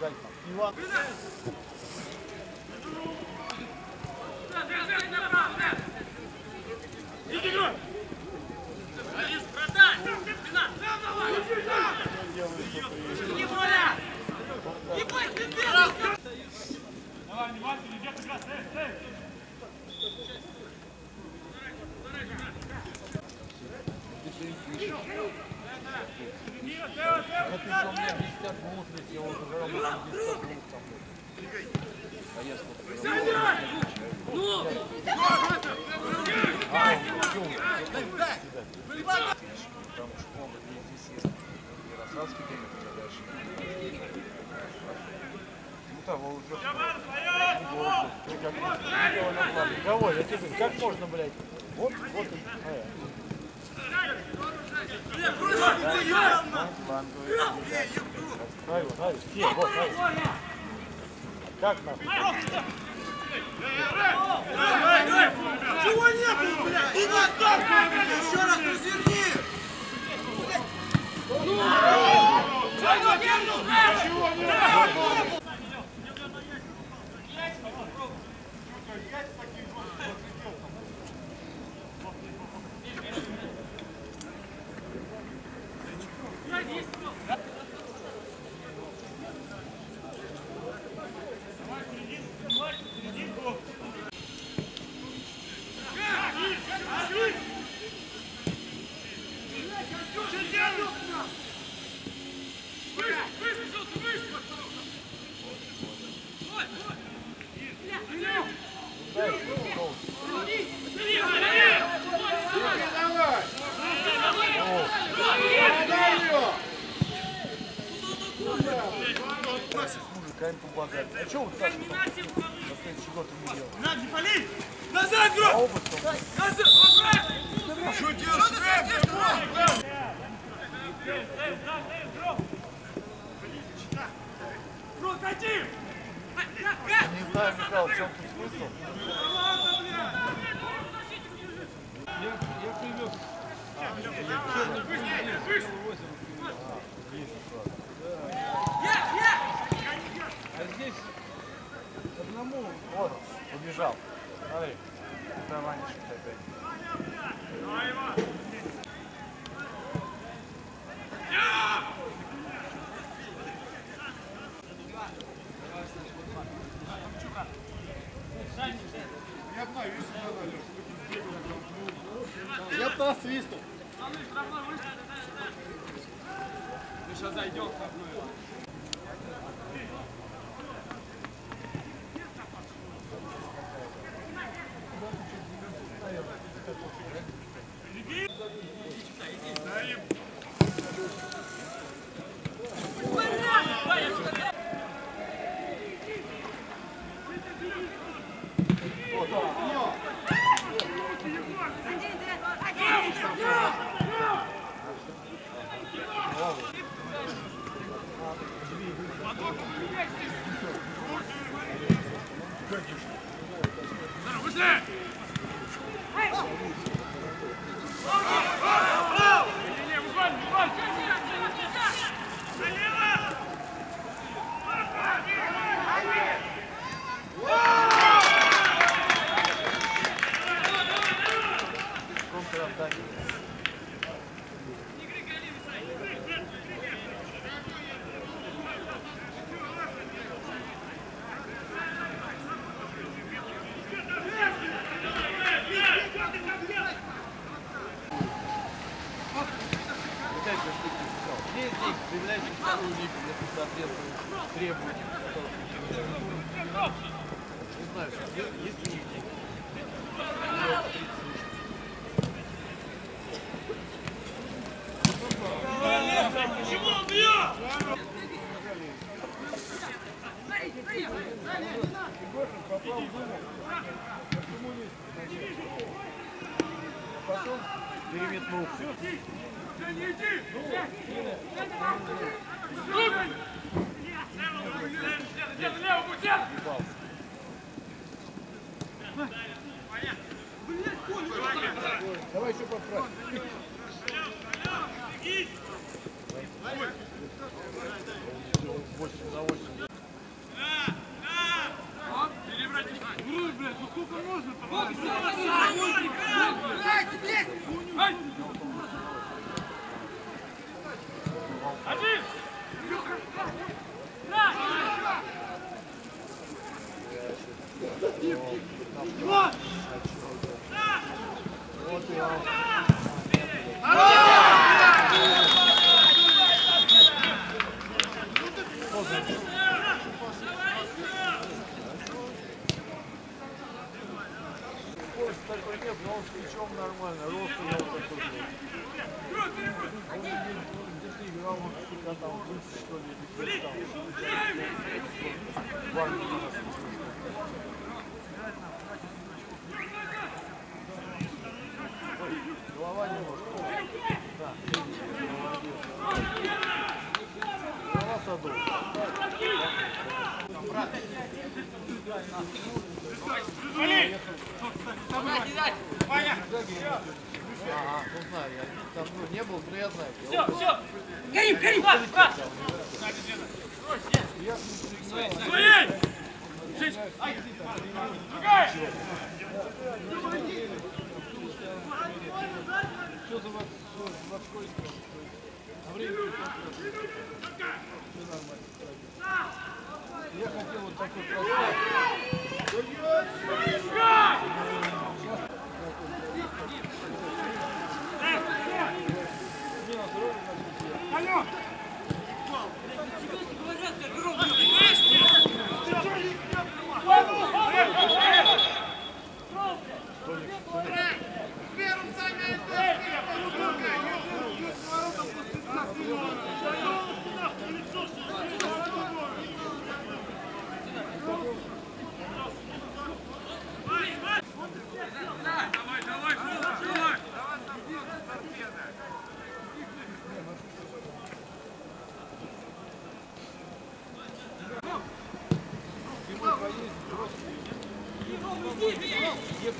предлагать там. Иван. Вот если у меня 50 минут, если я уже равно 50 минут там. А я сколько? Потому что могут не здесь есть Ярославский периметр, а дальше. Ну того уже. Ну, как можно? Никого на плане. Кого? Я тебе как можно, блядь? Вот, вот. а я. Правильно, правильно. Все, вот, правильно. Как нахуй? Чего нету, блядь? Иди ставь, блядь, еще раз разверни! Мужиками Не знаю, Михаил, в чем тут смысл? А здесь одному Вот, убежал. Я бы насвистнул. that? Не знаю, что есть, есть Давай еще поправь. Больше на 8. Голова немножко. Да, молодец. Голова садов. Ага, ну знаю, я там ну, не был, но я знаю. Я вот Горим, горим! Влад, Влад! Я с ним встречался. Что за вас, что, морской А время Все нормально. Я хотел вот такой проспать. Не, Даже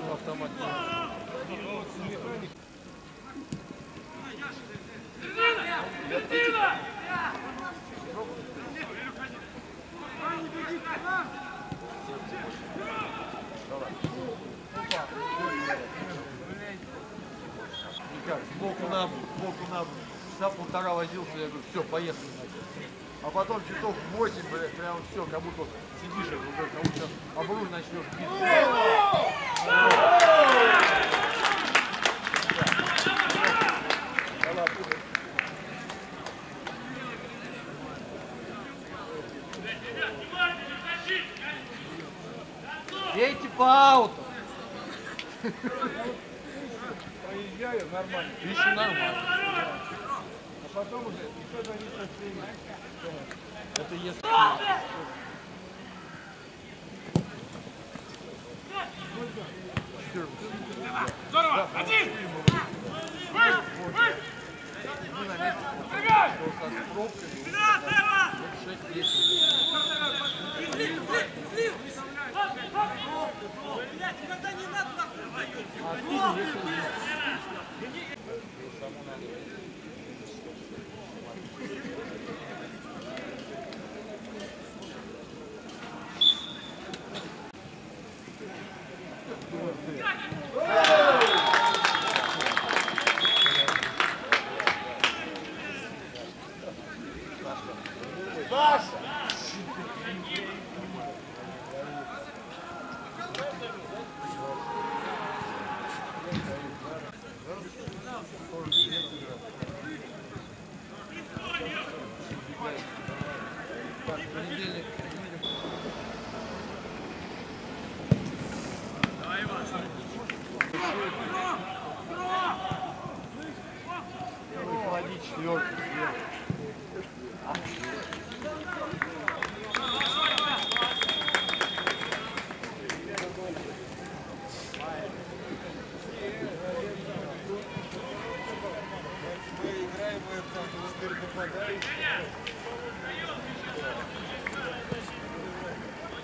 в автомате. Никак, сбоку на бок, сбоку на бок. Часа полтора возился, я говорю, все, поехали. А потом часов 8, блядь, прям все, как будто сидишь, говорю, как будто об руль начнешь биться. Бейте по ауту. Проезжаю нормально. Еще нормально. А потом уже все зависит от времени. Это если... Здорово! Один! Мы на месте просто А оттуда ехал вниз. Так,